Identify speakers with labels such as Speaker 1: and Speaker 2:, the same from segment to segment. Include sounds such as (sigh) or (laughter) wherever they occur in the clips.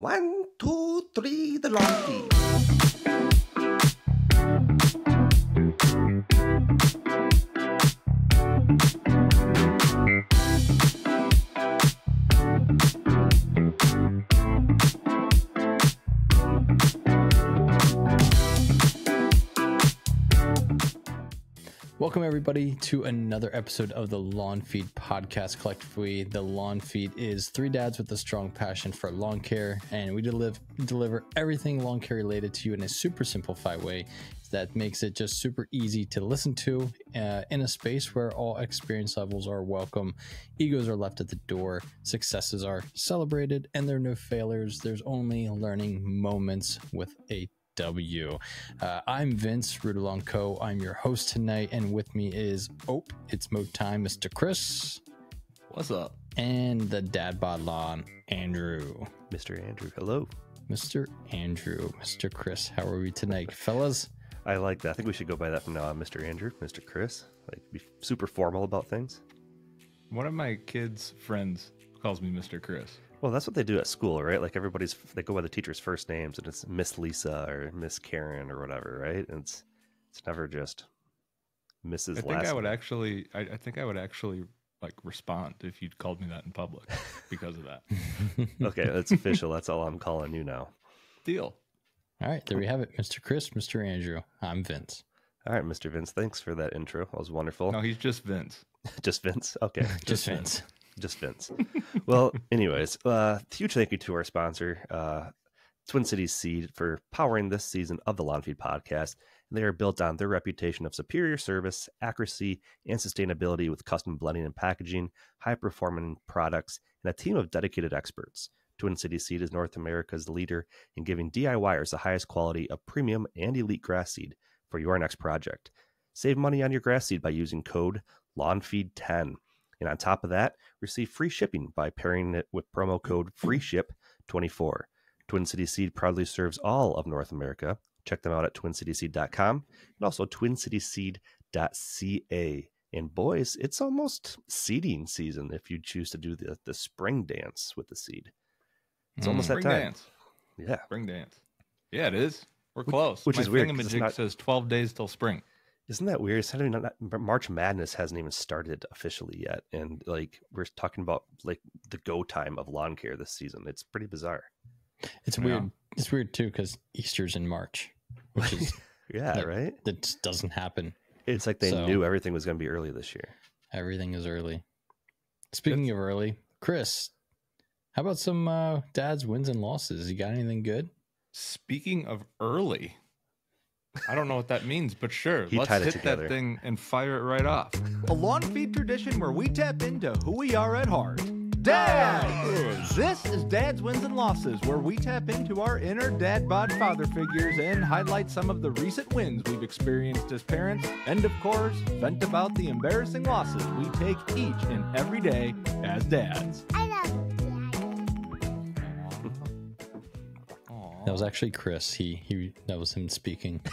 Speaker 1: One, two, three, the Lawn Feed.
Speaker 2: Welcome, everybody, to another episode of the Lawn Feed Podcast. Collectively, the Lawn Feed is three dads with a strong passion for lawn care, and we deliver deliver everything lawn care related to you in a super simplified way that makes it just super easy to listen to uh, in a space where all experience levels are welcome, egos are left at the door, successes are celebrated, and there are no failures. There's only learning moments with a W. Uh, I'm Vince Rudelonco. I'm your host tonight, and with me is Ope. It's Mo Time, Mr. Chris,
Speaker 3: What's up?
Speaker 2: and the Dad Bod Lawn, Andrew.
Speaker 1: Mr. Andrew, hello.
Speaker 2: Mr. Andrew, Mr. Chris, how are we tonight, fellas?
Speaker 1: I like that. I think we should go by that from now on, Mr. Andrew, Mr. Chris. Like, be super formal about things.
Speaker 3: One of my kids' friends calls me Mr. Chris.
Speaker 1: Well, that's what they do at school, right? Like everybody's, they go by the teacher's first names, and it's Miss Lisa or Miss Karen or whatever, right? And it's it's never just Mrs.
Speaker 3: I think
Speaker 1: last
Speaker 3: I would
Speaker 1: name.
Speaker 3: actually, I, I think I would actually like respond if you'd called me that in public (laughs) because of that. (laughs)
Speaker 1: Okay, that's official. That's all I'm calling you now.
Speaker 3: Deal.
Speaker 2: All right, there we have it, Mr. Chris, Mr. Andrew. I'm Vince.
Speaker 1: All right, Mr. Vince, thanks for that intro. That was wonderful.
Speaker 3: No, he's just Vince. (laughs)
Speaker 1: Just Vince. Okay.
Speaker 2: Just Vince.
Speaker 1: Just Vince. well, (laughs) anyways, uh, huge thank you to our sponsor, uh, Twin Cities Seed, for powering this season of the Lawn Feed podcast. They are built on their reputation of superior service, accuracy, and sustainability with custom blending and packaging, high performing products, and a team of dedicated experts. Twin Cities Seed is North America's leader in giving DIYers the highest quality of premium and elite grass seed for your next project. Save money on your grass seed by using code LawnFeed10. And on top of that, receive free shipping by pairing it with promo code FreeShip24. Twin City Seed proudly serves all of North America. Check them out at twincityseed.com and also twincityseed.ca. And boys, it's almost seeding season if you choose to do the, the spring dance with the seed. It's
Speaker 2: Mm.
Speaker 1: almost that time.
Speaker 3: dance.
Speaker 1: Yeah.
Speaker 3: Spring dance. Yeah, it is. We're close.
Speaker 1: which
Speaker 3: My
Speaker 1: is weird 'cause it's
Speaker 3: thingamajig
Speaker 1: not-
Speaker 3: says 12 days till spring.
Speaker 1: Isn't that weird? It's not even not, March Madness hasn't even started officially yet, and like we're talking about like the go time of lawn care this season. It's pretty bizarre.
Speaker 2: It's
Speaker 3: Yeah.
Speaker 2: weird. It's weird too because Easter's in March, which is (laughs)
Speaker 1: Yeah,
Speaker 2: Like-
Speaker 1: right.
Speaker 2: that just doesn't happen.
Speaker 1: It's like they
Speaker 2: So-
Speaker 1: knew everything was going to be early this year.
Speaker 2: Everything is early. Speaking of early, Chris, how about some uh, dad's wins and losses? You got anything good?
Speaker 3: Speaking of early, I don't know what that means, but sure,
Speaker 1: He
Speaker 3: let's
Speaker 1: tied
Speaker 3: hit
Speaker 1: together.
Speaker 3: that thing and fire it right off.
Speaker 4: A lawn feed tradition where we tap into who we are at heart. Dad! This is Dad's Wins and Losses, where we tap into our inner dad bod father figures and highlight some of the recent wins we've experienced as parents, and of course, vent about the embarrassing losses we take each and every day as dads.
Speaker 2: That was actually Chris. He he that was him speaking. (laughs)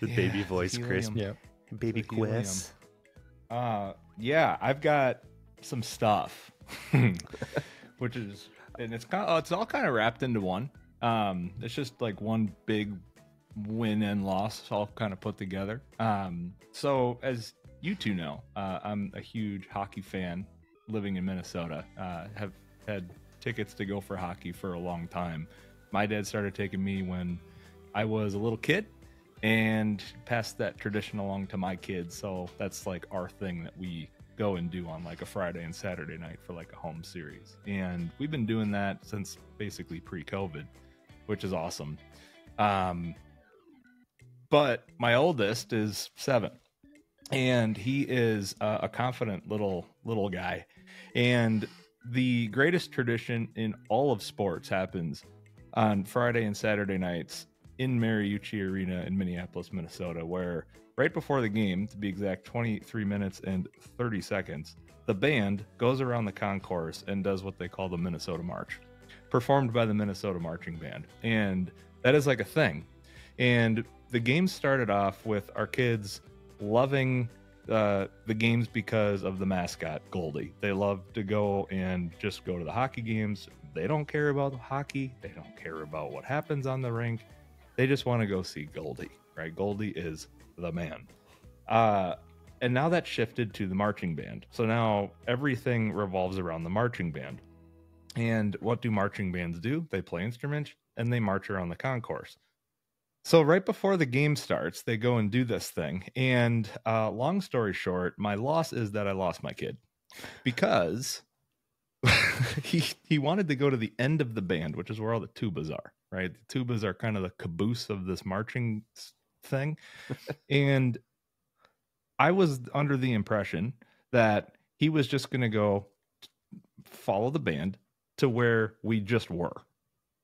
Speaker 1: The
Speaker 3: Yeah,
Speaker 1: baby voice, Chris.
Speaker 2: Yeah.
Speaker 1: Baby
Speaker 3: Chris. helium. Uh, yeah, I've got some stuff, (laughs) which is, and it's kind of, it's all kind of wrapped into one. Um, it's just like one big win and loss, all kind of put together. Um, so as you two know, uh, I'm a huge hockey fan, living in Minnesota. Uh, have had tickets to go for hockey for a long time. My dad started taking me when I was a little kid and passed that tradition along to my kids. So that's like our thing that we go and do on like a Friday and Saturday night for like a home series. And we've been doing that since basically pre-COVID, which is awesome. Um, but my oldest is seven, and he is a confident little little guy. And the greatest tradition in all of sports happens on Friday and Saturday nights in Mariucci Arena in Minneapolis, Minnesota, where right before the game, to be exact, 23 minutes and 30 seconds, the band goes around the concourse and does what they call the Minnesota March, performed by the Minnesota Marching Band. And that is like a thing. And the game started off with our kids loving uh, the games because of the mascot Goldy. They love to go and just go to the hockey games, They don't care about hockey. They don't care about what happens on the rink. They just want to go see Goldy, right? Goldy is the man. Uh, and now that's shifted to the marching band. So now everything revolves around the marching band. And what do marching bands do? They play instruments and they march around the concourse. So right before the game starts, they go and do this thing. And uh, long story short, my loss is that I lost my kid because (laughs) he he wanted to go to the end of the band, which is where all the tubas are. Right, the tubas are kind of the caboose of this marching thing, (laughs) and I was under the impression that he was just going to go follow the band to where we just were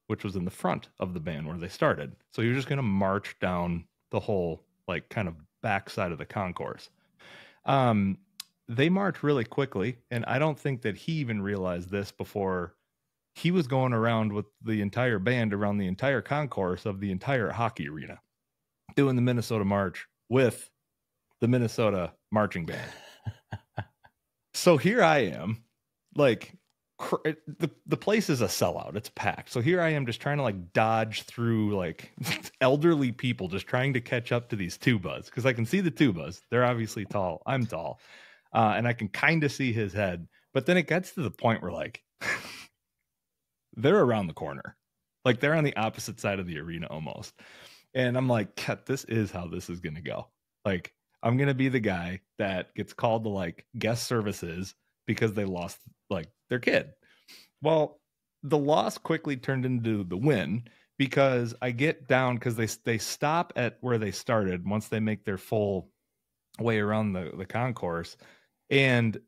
Speaker 3: which was in the front of the band where they started. So he was just going to march down the whole like kind of backside of the concourse. Um, they march really quickly, and I don't think that he even realized this before he was going around with the entire band around the entire concourse of the entire hockey arena, doing the Minnesota March with the Minnesota marching band. (laughs) so here I am, like the the place is a sellout. It's packed. So here I am just trying to like dodge through like (laughs) elderly people just trying to catch up to these tubas because I can see the tubas. They're obviously tall. I'm tall. Uh, and I can kind of see his head. But then it gets to the point where like (laughs) they're around the corner. Like they're on the opposite side of the arena almost. And I'm like, this is how this is gonna go. Like, I'm gonna be the guy that gets called to like guest services because they lost like their kid. Well, the loss quickly turned into the win because I get down because they they stop at where they started once they make their full way around the the concourse, and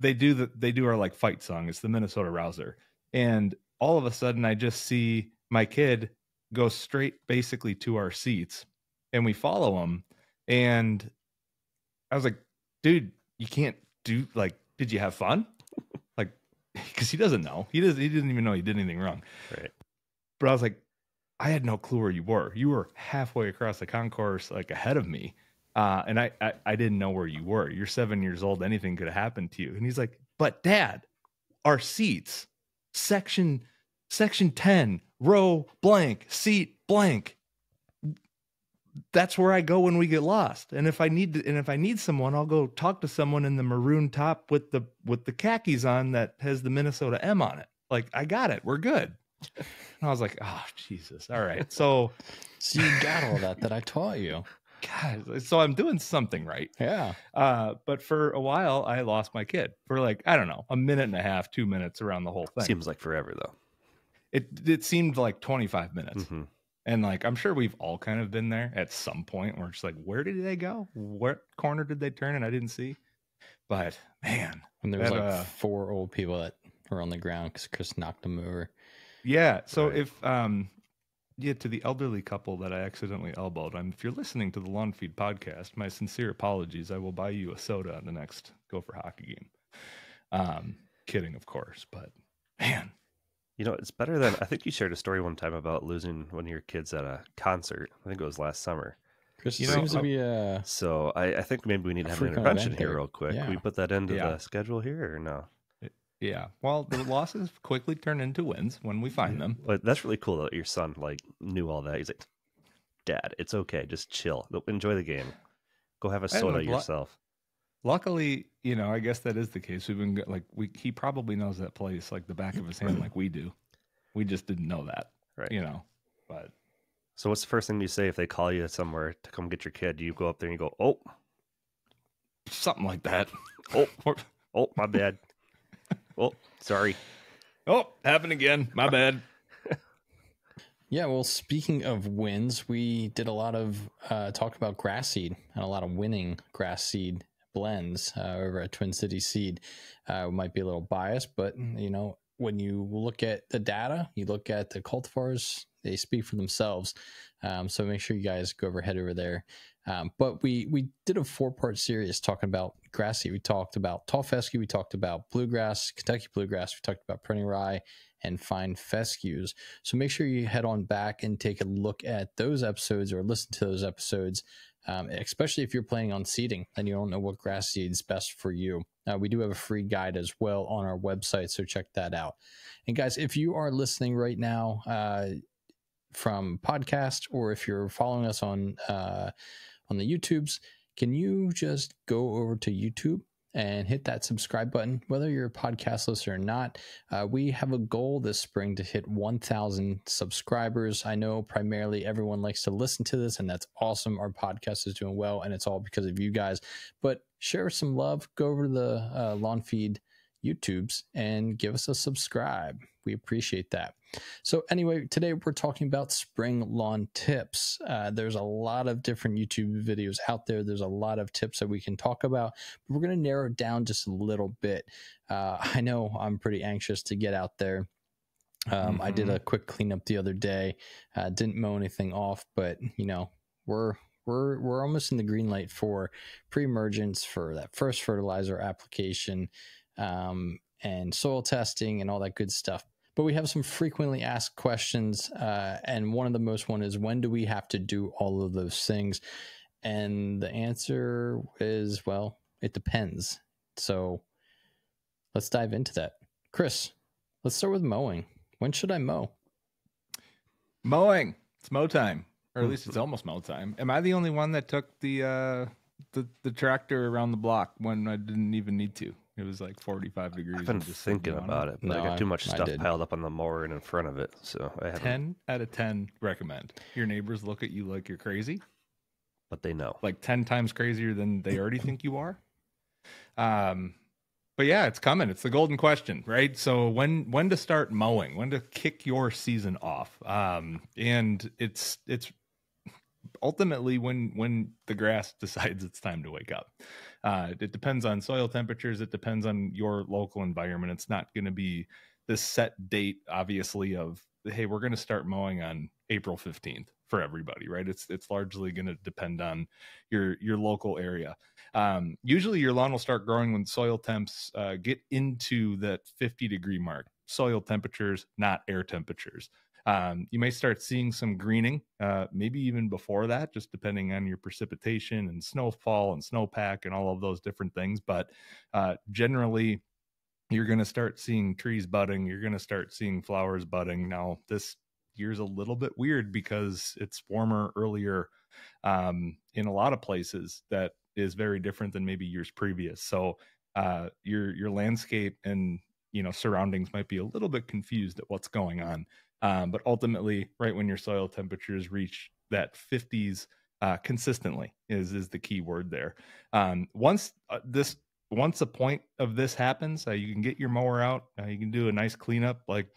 Speaker 3: they do the they do our like fight song. It's the Minnesota Rouser, and all of a sudden I just see my kid go straight basically to our seats, and we follow him, and I was like, dude, you can't do like did you have fun? (laughs) Like, (laughs) because he doesn't know. He doesn't. He didn't even know he did anything wrong.
Speaker 1: Right.
Speaker 3: But I was like, I had no clue where you were. You were halfway across the concourse, like ahead of me, uh, and I, I I didn't know where you were. You're seven years old. Anything could have happened to you. And he's like, but Dad, our seats, section section ten, row blank, seat blank that's where I go when we get lost. And if I need to, and if I need someone, I'll go talk to someone in the maroon top with the with the khakis on that has the Minnesota M on it. Like I got it. We're good. And I was like, oh Jesus. All right. So (laughs)
Speaker 2: So you got all that that I taught you.
Speaker 3: God, so I'm doing something right.
Speaker 2: Yeah.
Speaker 3: Uh, but for a while I lost my kid for like, I don't know, a minute and a half, two minutes around the whole thing.
Speaker 1: Seems like forever though.
Speaker 3: It it seemed like 25 minutes.
Speaker 1: hmm
Speaker 3: And like I'm sure we've all kind of been there at some point where it's like, where did they go? What corner did they turn and I didn't see? But man,
Speaker 2: And there was
Speaker 3: That,
Speaker 2: like
Speaker 3: uh,
Speaker 2: four old people that were on the ground because Chris knocked them over.
Speaker 3: yeah. So
Speaker 1: Right.
Speaker 3: if um yeah, to the elderly couple that I accidentally elbowed, I'm if you're listening to the Lawn Feed podcast, my sincere apologies. I will buy you a soda on the next go for hockey game. Um, kidding, of course, but man,
Speaker 1: You know, it's better than I think you shared a story one time about losing one of your kids at a concert. I think it was last summer.
Speaker 2: Chris
Speaker 3: You know,
Speaker 2: seems to
Speaker 3: uh,
Speaker 2: be a
Speaker 1: So I, I think maybe we need to have an intervention here
Speaker 2: here.
Speaker 1: real quick.
Speaker 2: Yeah.
Speaker 1: We put that into
Speaker 3: Yeah.
Speaker 1: the schedule here or no?
Speaker 3: Yeah. Well, the losses quickly turn into wins when we find them.
Speaker 1: But that's really cool that your son like knew all that. He's like, Dad, it's okay. Just chill. Enjoy the game. Go have a soda yourself.
Speaker 3: Luckily, you know, I guess that is the case. We've been like we he probably knows that place like the back of his hand, like we do. We just didn't know that,
Speaker 1: Right.
Speaker 3: you know. But
Speaker 1: So what's the first thing you say if they call you somewhere to come get your kid? Do You go up there and you go, Oh,
Speaker 3: something like that.
Speaker 1: oh, (laughs) oh, my bad. Oh, sorry.
Speaker 3: oh, happened again. My bad. (laughs)
Speaker 2: Yeah, well, speaking of wins, we did a lot of uh, talk about grass seed and a lot of winning grass seed blends uh, over at Twin City Seed. Uh, might be a little biased, but you know, when you look at the data, you look at the cultivars, they speak for themselves. Um, so make sure you guys go over head over there. Um, but we we did a four part series talking about grassy. We talked about tall fescue, we talked about bluegrass, Kentucky bluegrass, we talked about perennial rye and fine fescues. So make sure you head on back and take a look at those episodes or listen to those episodes, um, especially if you're planning on seeding and you don't know what grass seed is best for you. Uh, we do have a free guide as well on our website, so check that out. And guys, if you are listening right now uh, from podcast, or if you're following us on uh, on the YouTubes, can you just go over to YouTube and hit that subscribe button, whether you're a podcast listener or not. Uh, we have a goal this spring to hit 1,000 subscribers. I know primarily everyone likes to listen to this, and that's awesome. Our podcast is doing well, and it's all because of you guys. But share some love. Go over to the uh, Lawn Feed YouTubes and give us a subscribe. We appreciate that. So, anyway, today we're talking about spring lawn tips. Uh, there's a lot of different YouTube videos out there. There's a lot of tips that we can talk about, but we're going to narrow down just a little bit. Uh, I know I'm pretty anxious to get out there. Um, mm-hmm. I did a quick cleanup the other day. Uh, didn't mow anything off, but you know we're we're we're almost in the green light for pre-emergence for that first fertilizer application um, and soil testing and all that good stuff. But we have some frequently asked questions, uh, and one of the most one is when do we have to do all of those things? And the answer is well, it depends. So let's dive into that. Chris, let's start with mowing. When should I mow?
Speaker 3: Mowing. It's mow time, or at least it's almost mow time. Am I the only one that took the uh, the the tractor around the block when I didn't even need to? It was like 45 degrees.
Speaker 1: I've been thinking about it, but no, I got too much stuff piled up on the mower and in front of it. So I have
Speaker 3: 10 out of 10 recommend. Your neighbors look at you like you're crazy,
Speaker 1: but they know.
Speaker 3: Like 10 times crazier than they (coughs) already think you are. Um, but yeah, it's coming. It's the golden question, right? So when when to start mowing, when to kick your season off. Um, and it's it's ultimately when when the grass (laughs) decides it's time to wake up. Uh, it depends on soil temperatures. It depends on your local environment. It's not going to be this set date, obviously, of hey, we're going to start mowing on April fifteenth for everybody, right? It's it's largely going to depend on your your local area. Um, usually, your lawn will start growing when soil temps uh, get into that fifty degree mark. Soil temperatures, not air temperatures. Um, you may start seeing some greening, uh, maybe even before that, just depending on your precipitation and snowfall and snowpack and all of those different things. But uh, generally, you're going to start seeing trees budding. You're going to start seeing flowers budding. Now, this year's a little bit weird because it's warmer earlier um, in a lot of places that is very different than maybe years previous. So uh, your your landscape and you know surroundings might be a little bit confused at what's going on. Um, but ultimately, right when your soil temperatures reach that 50s uh, consistently is is the key word there. Um, once uh, this once a point of this happens, uh, you can get your mower out. Uh, you can do a nice cleanup, like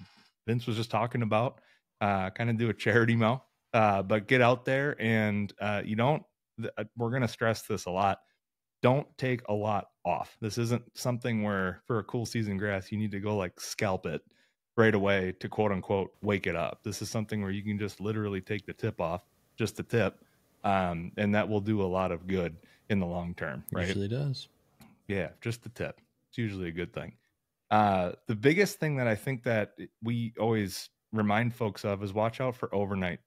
Speaker 3: Vince was just talking about. Uh, kind of do a charity mow, uh, but get out there and you don't. Th- we're going to stress this a lot. Don't take a lot off. This isn't something where for a cool season grass you need to go like scalp it right away to quote unquote wake it up. This is something where you can just literally take the tip off, just the tip, um, and that will do a lot of good in the long term. Right?
Speaker 2: Usually does.
Speaker 3: Yeah, just the tip. It's usually a good thing. Uh, the biggest thing that I think that we always remind folks of is watch out for overnight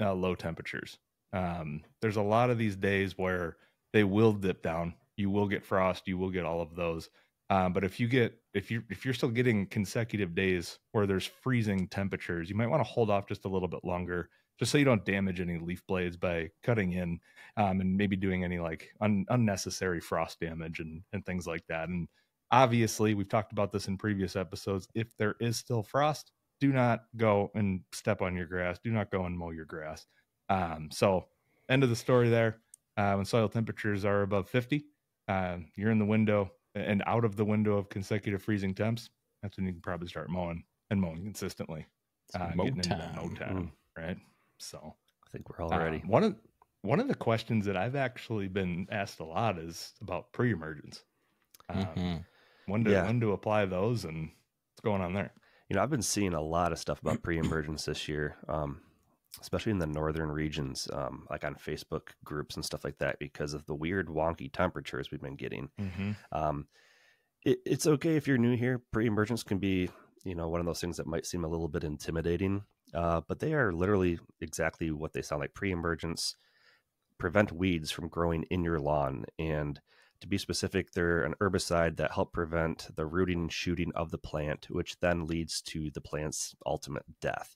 Speaker 3: uh, low temperatures. Um, there's a lot of these days where they will dip down. You will get frost. You will get all of those. Um, but if you get if you if you're still getting consecutive days where there's freezing temperatures, you might want to hold off just a little bit longer, just so you don't damage any leaf blades by cutting in um, and maybe doing any like un- unnecessary frost damage and and things like that. And obviously, we've talked about this in previous episodes. If there is still frost, do not go and step on your grass. Do not go and mow your grass. Um, so, end of the story there. Uh, when soil temperatures are above 50, uh, you're in the window and out of the window of consecutive freezing temps, that's when you can probably start mowing and mowing consistently.
Speaker 2: Uh, mow time.
Speaker 3: mow time, mm. right? So
Speaker 1: I think we're all uh, ready.
Speaker 3: One of one of the questions that I've actually been asked a lot is about pre-emergence. Um, mm-hmm. When to yeah. when to apply those and what's going on there?
Speaker 1: You know, I've been seeing a lot of stuff about (clears throat) pre-emergence this year. Um, especially in the northern regions, um, like on Facebook groups and stuff like that, because of the weird wonky temperatures we've been getting. Mm-hmm. Um, it, it's okay if you're new here. Pre-emergence can be, you know, one of those things that might seem a little bit intimidating, uh, but they are literally exactly what they sound like. Pre-emergence prevent weeds from growing in your lawn, and to be specific, they're an herbicide that help prevent the rooting and shooting of the plant, which then leads to the plant's ultimate death.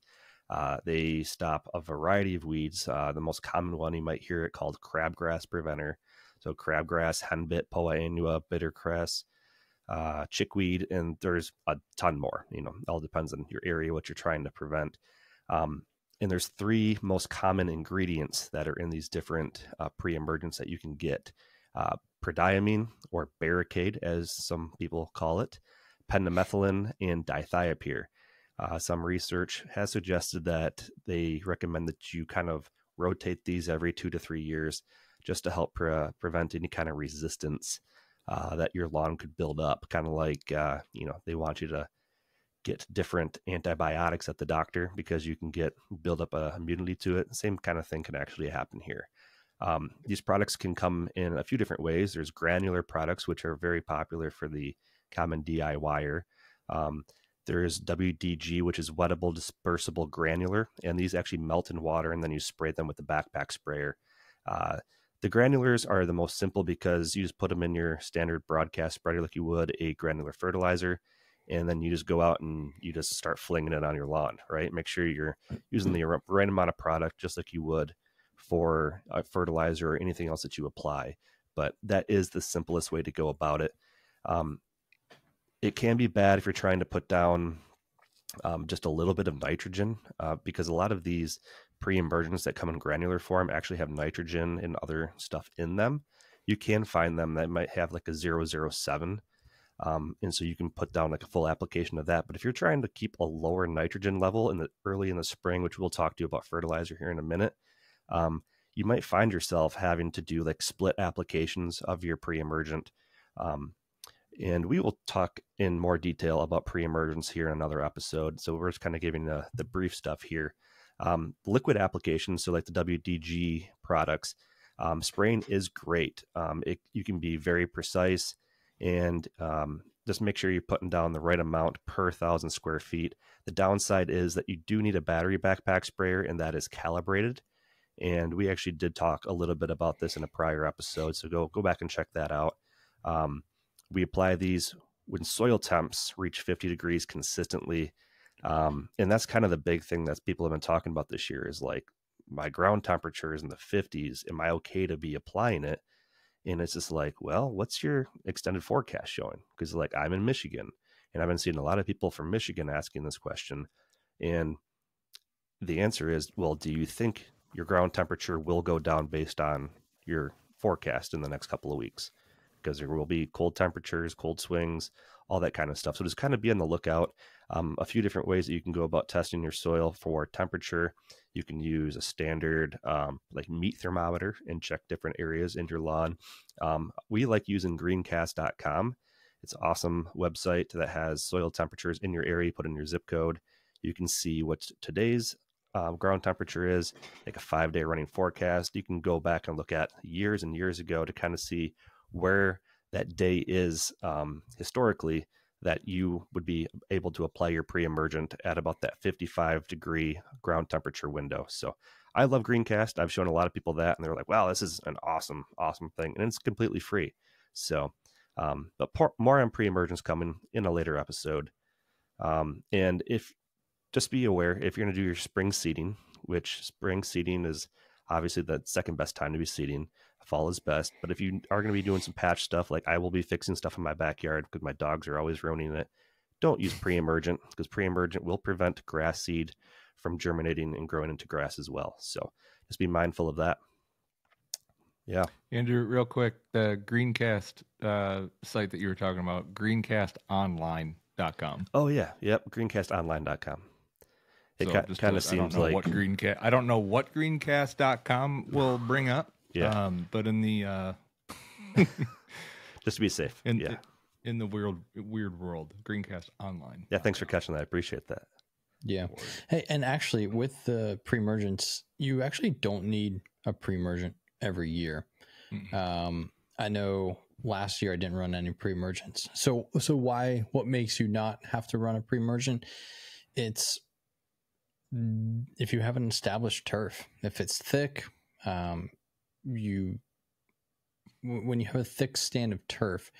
Speaker 1: Uh, they stop a variety of weeds. Uh, the most common one you might hear it called crabgrass preventer. So crabgrass, henbit, poa annua, bittercress, uh, chickweed, and there's a ton more. You know, all depends on your area, what you're trying to prevent. Um, and there's three most common ingredients that are in these different uh, pre-emergents that you can get: uh, prodiamine or barricade, as some people call it, pendimethalin, and dithiopyr. Uh, some research has suggested that they recommend that you kind of rotate these every two to three years just to help pre- prevent any kind of resistance uh, that your lawn could build up. Kind of like, uh, you know, they want you to get different antibiotics at the doctor because you can get build up a immunity to it. Same kind of thing can actually happen here. Um, these products can come in a few different ways. There's granular products, which are very popular for the common DIYer. Um, there's WDG, which is wettable dispersible granular, and these actually melt in water, and then you spray them with the backpack sprayer. Uh, the granulars are the most simple because you just put them in your standard broadcast spreader like you would a granular fertilizer, and then you just go out and you just start flinging it on your lawn, right? Make sure you're using the right amount of product, just like you would for a fertilizer or anything else that you apply. But that is the simplest way to go about it. Um, it can be bad if you're trying to put down um, just a little bit of nitrogen uh, because a lot of these pre-emergents that come in granular form actually have nitrogen and other stuff in them. You can find them that might have like a 007. Um, and so you can put down like a full application of that. But if you're trying to keep a lower nitrogen level in the early in the spring, which we'll talk to you about fertilizer here in a minute, um, you might find yourself having to do like split applications of your pre-emergent. Um, and we will talk in more detail about pre-emergence here in another episode. So we're just kind of giving the, the brief stuff here. Um, liquid applications, so like the WDG products, um, spraying is great. Um, it, you can be very precise and um, just make sure you're putting down the right amount per thousand square feet. The downside is that you do need a battery backpack sprayer, and that is calibrated. And we actually did talk a little bit about this in a prior episode, so go go back and check that out. Um, we apply these when soil temps reach 50 degrees consistently. Um, and that's kind of the big thing that people have been talking about this year is like my ground temperature is in the 50s. Am I okay to be applying it? And it's just like, well, what's your extended forecast showing? Because like I'm in Michigan and I've been seeing a lot of people from Michigan asking this question. And the answer is, well, do you think your ground temperature will go down based on your forecast in the next couple of weeks? Because there will be cold temperatures, cold swings, all that kind of stuff. So just kind of be on the lookout. Um, a few different ways that you can go about testing your soil for temperature. You can use a standard um, like meat thermometer and check different areas in your lawn. Um, we like using greencast.com. It's an awesome website that has soil temperatures in your area. put in your zip code. You can see what today's um, ground temperature is, like a five day running forecast. You can go back and look at years and years ago to kind of see where that day is um, historically that you would be able to apply your pre-emergent at about that 55 degree ground temperature window. So I love Greencast. I've shown a lot of people that, and they're like, "Wow, this is an awesome, awesome thing," and it's completely free. So, um, but por- more on pre-emergence coming in a later episode. Um, and if just be aware if you're going to do your spring seeding, which spring seeding is obviously the second best time to be seeding fall is best. But if you are going to be doing some patch stuff, like I will be fixing stuff in my backyard because my dogs are always ruining it, don't use pre-emergent because pre-emergent will prevent grass seed from germinating and growing into grass as well. So just be mindful of that. Yeah.
Speaker 3: Andrew, real quick, the Greencast uh, site that you were talking about, greencastonline.com.
Speaker 1: Oh, yeah. Yep. Greencastonline.com. It so kind of seems like
Speaker 3: what Greencast. I don't know what Greencast.com will bring up.
Speaker 1: Yeah.
Speaker 3: Um, but in the uh, (laughs)
Speaker 1: just to be safe.
Speaker 3: In,
Speaker 1: yeah.
Speaker 3: In the weird weird world, Greencast Online.
Speaker 1: Yeah. Thanks for catching that. I appreciate that.
Speaker 2: Yeah. Hey, and actually, with the pre-emergence, you actually don't need a pre-emergent every year. Mm-hmm. Um, I know last year I didn't run any pre-emergence. So, so why? What makes you not have to run a pre-emergent? It's if you have an established turf. If it's thick, um, you when you have a thick stand of turf,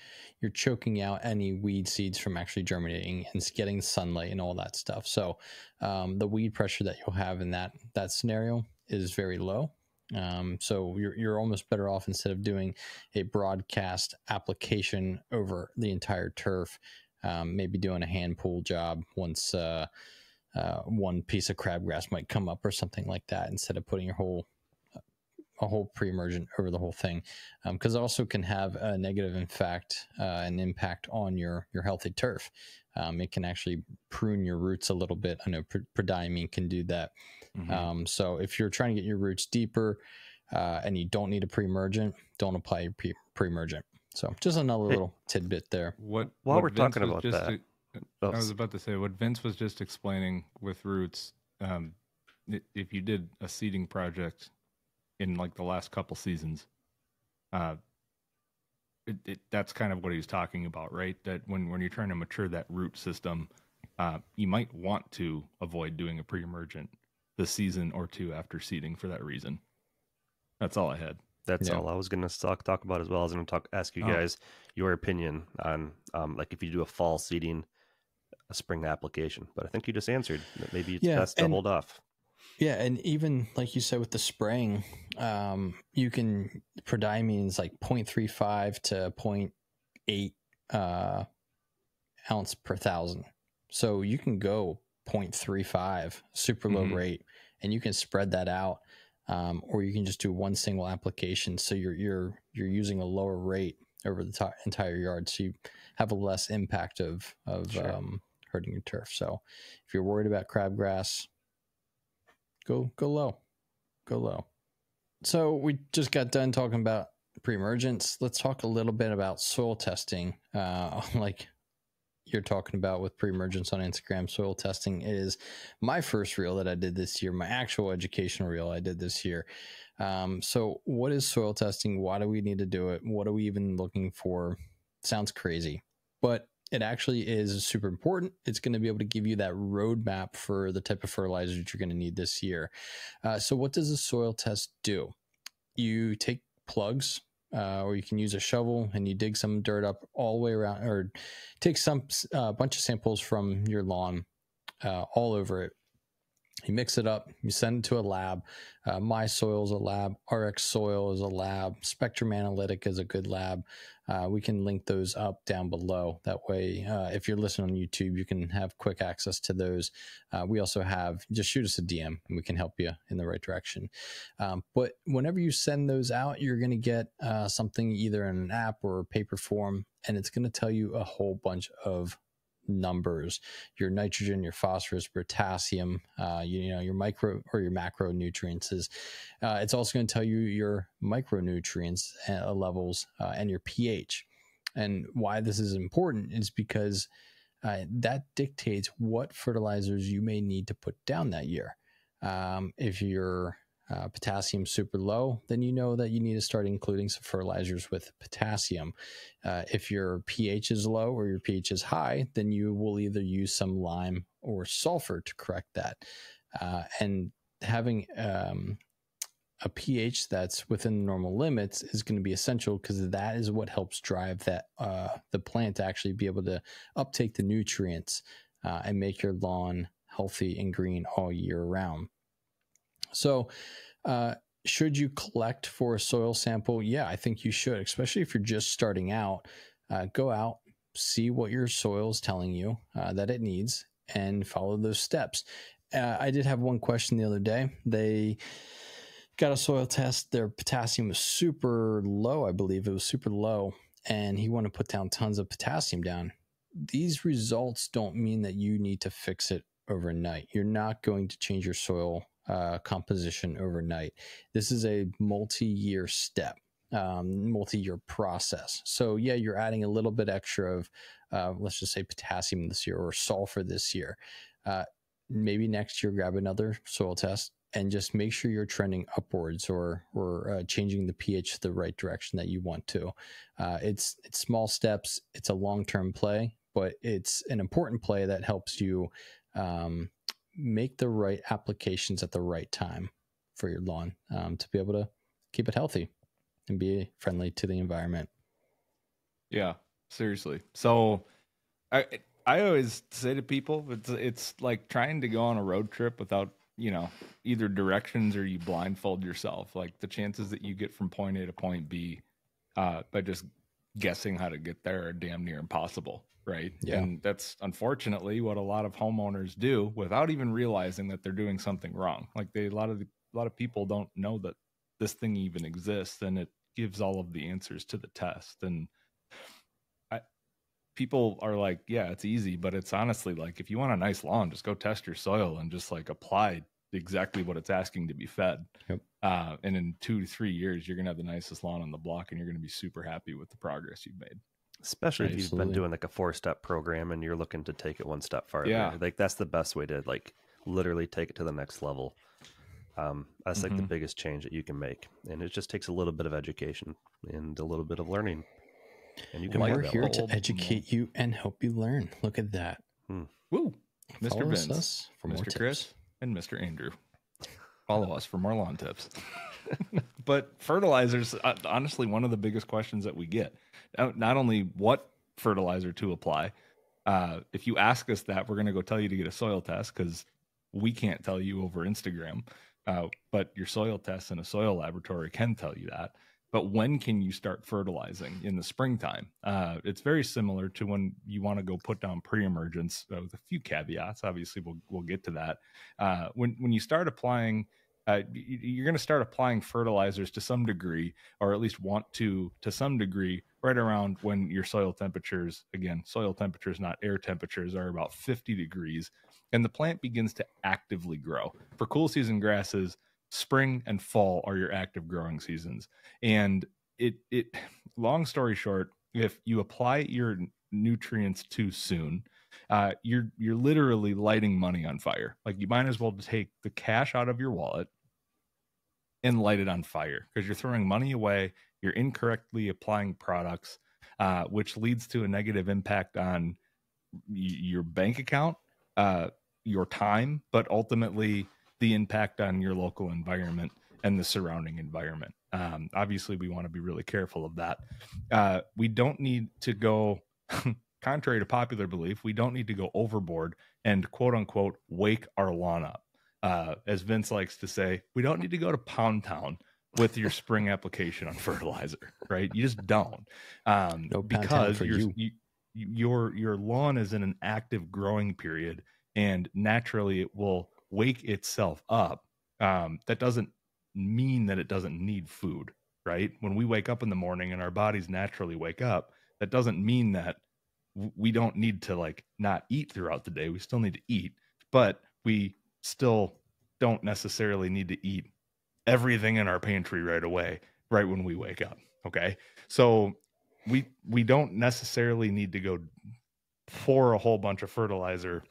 Speaker 2: you're choking out any weed seeds from actually germinating and getting sunlight and all that stuff. So um, the weed pressure that you'll have in that that scenario is very low. Um, so you're you're almost better off instead of doing a broadcast application over the entire turf, um, maybe doing a hand pull job once uh, uh, one piece of crabgrass might come up or something like that instead of putting your whole a whole pre-emergent over the whole thing because um, it also can have a negative effect uh, an impact on your your healthy turf. Um, it can actually prune your roots a little bit. I know prodiamine can do that. Mm-hmm. um, so if you're trying to get your roots deeper uh, and you don't need a pre-emergent don't apply your pre- pre-emergent. So just another hey, little tidbit there.
Speaker 3: What
Speaker 1: while
Speaker 3: what
Speaker 1: we're
Speaker 3: Vince
Speaker 1: talking about that
Speaker 3: oh. i was about to say what vince was just explaining with roots um, if you did a seeding project in like the last couple seasons. Uh, it, it, that's kind of what he was talking about, right? That when when you're trying to mature that root system, uh, you might want to avoid doing a pre-emergent the season or two after seeding for that reason. That's all I had.
Speaker 1: That's yeah. all I was going to talk talk about as well. I was going to talk ask you oh. guys your opinion on um, like if you do a fall seeding, a spring application. But I think you just answered that maybe it's yeah, best to hold off.
Speaker 2: Yeah, and even like you said with the spraying, um, you can prodiamine is like 0.35 to 0.8 uh, ounce per thousand. So you can go 0.35 super low mm-hmm. rate, and you can spread that out, um, or you can just do one single application. So you're you're you're using a lower rate over the t- entire yard, so you have a less impact of of sure. um, hurting your turf. So if you're worried about crabgrass, go go low, go low. So we just got done talking about pre-emergence. Let's talk a little bit about soil testing. Uh, (laughs) like you're talking about with pre-emergence on Instagram, soil testing is my first reel that I did this year, my actual educational reel I did this year. Um, so what is soil testing? Why do we need to do it? What are we even looking for? Sounds crazy, but it actually is super important. It's going to be able to give you that roadmap for the type of fertilizers that you're going to need this year. Uh, so, what does a soil test do? You take plugs, uh, or you can use a shovel and you dig some dirt up all the way around, or take some a uh, bunch of samples from your lawn uh, all over it. You mix it up, you send it to a lab. Uh, My Soil is a lab, RX Soil is a lab, Spectrum Analytic is a good lab. Uh, we can link those up down below. That way, uh, if you're listening on YouTube, you can have quick access to those. Uh, we also have just shoot us a DM and we can help you in the right direction. Um, but whenever you send those out, you're going to get uh, something either in an app or paper form, and it's going to tell you a whole bunch of numbers your nitrogen your phosphorus potassium uh, you, you, know your micro or your macronutrients is uh, it's also going to tell you your micronutrients uh, levels uh, and your ph. And why this is important is because uh, that dictates what fertilizers you may need to put down that year. Um, if you're uh, potassium super low, then you know that you need to start including some fertilizers with potassium. Uh, if your pH is low or your pH is high, then you will either use some lime or sulfur to correct that. Uh, and having um, a pH that's within the normal limits is going to be essential because that is what helps drive that uh, the plant to actually be able to uptake the nutrients uh, and make your lawn healthy and green all year round. So, uh, should you collect for a soil sample? Yeah, I think you should, especially if you're just starting out. Uh, go out, see what your soil is telling you uh, that it needs, and follow those steps. Uh, I did have one question the other day. They got a soil test. Their potassium was super low, I believe it was super low, and he wanted to put down tons of potassium down. These results don't mean that you need to fix it overnight. You're not going to change your soil uh, composition overnight. This is a multi year step, um, multi year process. So, yeah, you're adding a little bit extra of, uh, let's just say, potassium this year or sulfur this year. Uh, maybe next year, grab another soil test and just make sure you're trending upwards or or uh, changing the pH the right direction that you want to. Uh, it's it's small steps. It's a long term play, but it's an important play that helps you um, make the right applications at the right time for your lawn um, to be able to keep it healthy and be friendly to the environment.
Speaker 3: Yeah, seriously. So I I always say to people it's it's like trying to go on a road trip without, you know, either directions or you blindfold yourself. Like the chances that you get from point A to point B uh by just guessing how to get there are damn near impossible, right?
Speaker 2: Yeah.
Speaker 3: And that's unfortunately what a lot of homeowners do without even realizing that they're doing something wrong. Like they a lot of the, a lot of people don't know that this thing even exists and it gives all of the answers to the test and I, people are like yeah it's easy but it's honestly like if you want a nice lawn just go test your soil and just like apply exactly what it's asking to be fed
Speaker 2: Yep.
Speaker 3: uh, and in two to three years you're gonna have the nicest lawn on the block and you're gonna be super happy with the progress you've made
Speaker 1: especially if you've been doing like a four step program and you're looking to take it one step farther.
Speaker 3: Yeah.
Speaker 1: Like that's the best way to like literally take it to the next level. Um, that's like the
Speaker 3: Mhm.
Speaker 1: biggest change that you can make, and it just takes a little bit of education and a little bit of learning, and you can
Speaker 2: And we're here to
Speaker 3: old
Speaker 2: educate you and help you learn. Look at that.
Speaker 3: woo mr
Speaker 2: Follow
Speaker 3: vince
Speaker 2: us for more
Speaker 3: mr
Speaker 2: tips.
Speaker 3: chris and mr andrew follow us for more lawn tips (laughs) but fertilizers uh, honestly one of the biggest questions that we get Uh, not only what fertilizer to apply uh, if you ask us that we're going to go tell you to get a soil test because we can't tell you over instagram uh, but your soil tests in a soil laboratory can tell you that. But when can you start fertilizing? In the springtime. Uh, it's very similar to when you want to go put down pre-emergence uh, with a few caveats obviously we'll, we'll get to that. When, when you start applying uh, you're going to start applying fertilizers to some degree or at least want to to some degree right around when your soil temperatures again soil temperatures not air temperatures are about 50 degrees and the plant begins to actively grow. For cool season grasses spring and fall are your active growing seasons and it it (sighs) long story short if you apply your nutrients too soon uh, you're you're literally lighting money on fire. Like you might as well take the cash out of your wallet and light it on fire because you're throwing money away. You're incorrectly applying products, uh, which leads to a negative impact on y- your bank account, uh, your time, but ultimately the impact on your local environment and the surrounding environment. Um, obviously, we want to be really careful of that. Uh, we don't need to go (laughs) contrary to popular belief, we don't need to go overboard and quote unquote wake our lawn up. Uh, as Vince likes to say, we don't need to go to Pound Town with your spring (laughs) application on fertilizer, right? You just don't, um,
Speaker 2: No
Speaker 3: because your
Speaker 2: you.
Speaker 3: you, your your lawn is in an active growing period, and naturally it will wake itself up. Um, that doesn't mean that it doesn't need food, right? When we wake up in the morning and our bodies naturally wake up, that doesn't mean that we don't need to like not eat throughout the day. We still need to eat, but we still don't necessarily need to eat everything in our pantry right away, right when we wake up. Okay. So we we don't necessarily need to go pour a whole bunch of fertilizer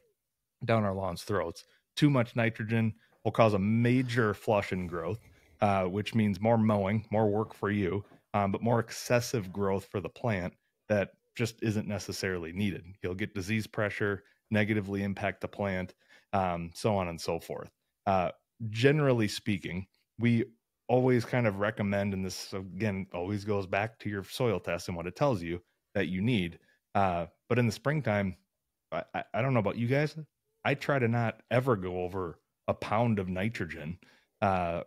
Speaker 3: down our lawn's throats. Too much nitrogen will cause a major flush in growth, uh, which means more mowing, more work for you, um, but more excessive growth for the plant that just isn't necessarily needed. You'll get disease pressure, negatively impact the plant, um, so on and so forth. Uh, generally speaking, we always kind of recommend, and this again always goes back to your soil test and what it tells you that you need. Uh, but in the springtime, I, I, don't know about you guys. I try to not ever go over a pound of nitrogen uh,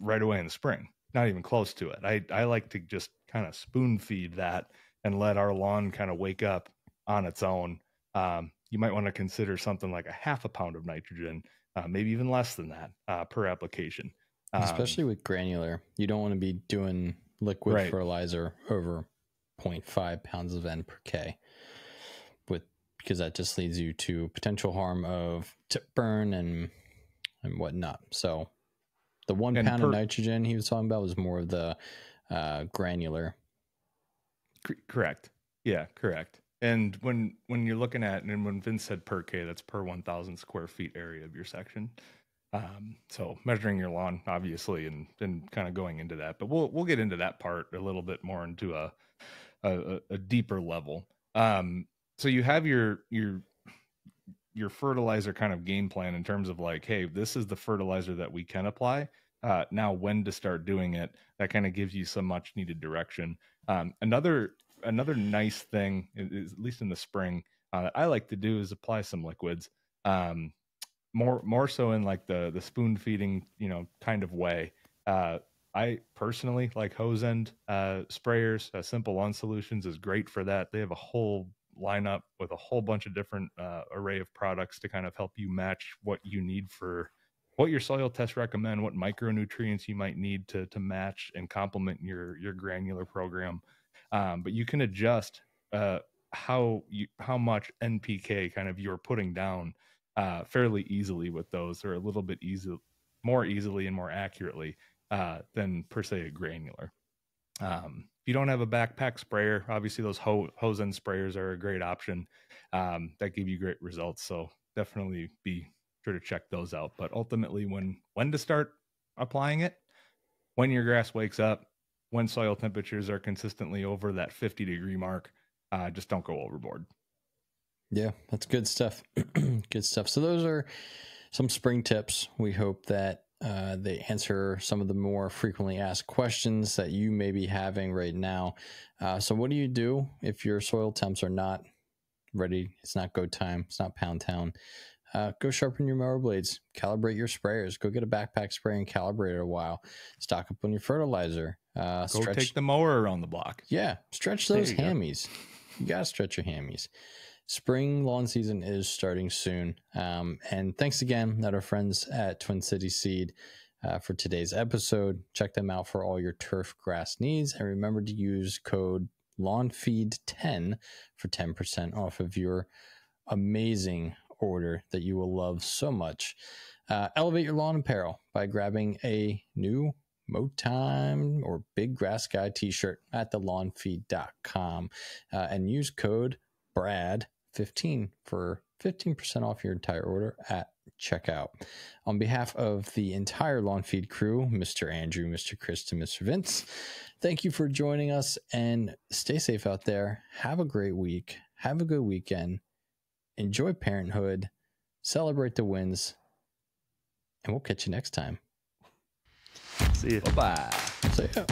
Speaker 3: right away in the spring. Not even close to it. I, I like to just kind of spoon feed that and let our lawn kind of wake up on its own. Um, you might want to consider something like a half a pound of nitrogen, uh, maybe even less than that uh, per application. Um,
Speaker 2: Especially with granular. You don't want to be doing liquid
Speaker 3: Right.
Speaker 2: fertilizer over 0.5 pounds of N per K. With because that just leads you to potential harm of tip burn and and whatnot. So the one pound
Speaker 3: per-
Speaker 2: of nitrogen he was talking about was more of the uh, granular.
Speaker 3: Cor- correct. Yeah, correct. And when when you're looking at and when Vince said per K, that's per 1,000 square feet area of your section. Um, so measuring your lawn, obviously, and and kind of going into that, but we'll we'll get into that part a little bit more into a a, a deeper level. Um, so you have your your your fertilizer kind of game plan in terms of like, hey, this is the fertilizer that we can apply. uh, now when to start doing it. That kind of gives you some much needed direction. Um, another another nice thing, is, at least in the spring, uh, that I like to do is apply some liquids. Um, more more so in like the the spoon feeding, you know, kind of way. Uh, I personally like hose end uh, sprayers. Uh, Simple Lawn Solutions is great for that. They have a whole lineup with a whole bunch of different uh, array of products to kind of help you match what you need for what your soil tests recommend, what micronutrients you might need to to match and complement your your granular program. Um, but you can adjust uh, how you how much NPK kind of you're putting down uh, fairly easily with those, or a little bit easy, more easily and more accurately uh, than per se a granular. Um, if you don't have a backpack sprayer, obviously those ho- hose end sprayers are a great option um, that give you great results. So definitely be sure to check those out. But ultimately, when when to start applying it, when your grass wakes up, when soil temperatures are consistently over that 50 degree mark, uh, just don't go overboard.
Speaker 2: Yeah, that's good stuff. (clears throat) good stuff. So those are some spring tips. We hope that uh, they answer some of the more frequently asked questions that you may be having right now. Uh, so, what do you do if your soil temps are not ready? It's not go time. It's not pound town. Uh, go sharpen your mower blades. Calibrate your sprayers. Go get a backpack spray and calibrate it a while. Stock up on your fertilizer. Uh,
Speaker 3: go stretch, take the mower around the block.
Speaker 2: Yeah, stretch those you hammies. Go. You gotta stretch your hammies spring lawn season is starting soon. Um, and thanks again at our friends at Twin City Seed uh, for today's episode. Check them out for all your turf grass needs. And remember to use code LawnFeed10 for 10% off of your amazing order that you will love so much. Uh, elevate your lawn apparel by grabbing a new Mow Time or Big Grass Guy t shirt at thelawnfeed.com uh, and use code BRAD 15 for 15% off your entire order at checkout. On behalf of the entire Lawn Feed crew, Mr. Andrew, Mr. Chris, and Mr. Vince, thank you for joining us and stay safe out there. Have a great week. Have a good weekend. Enjoy parenthood. Celebrate the wins. And we'll catch you next time.
Speaker 1: See you.
Speaker 3: Bye bye.
Speaker 2: See ya.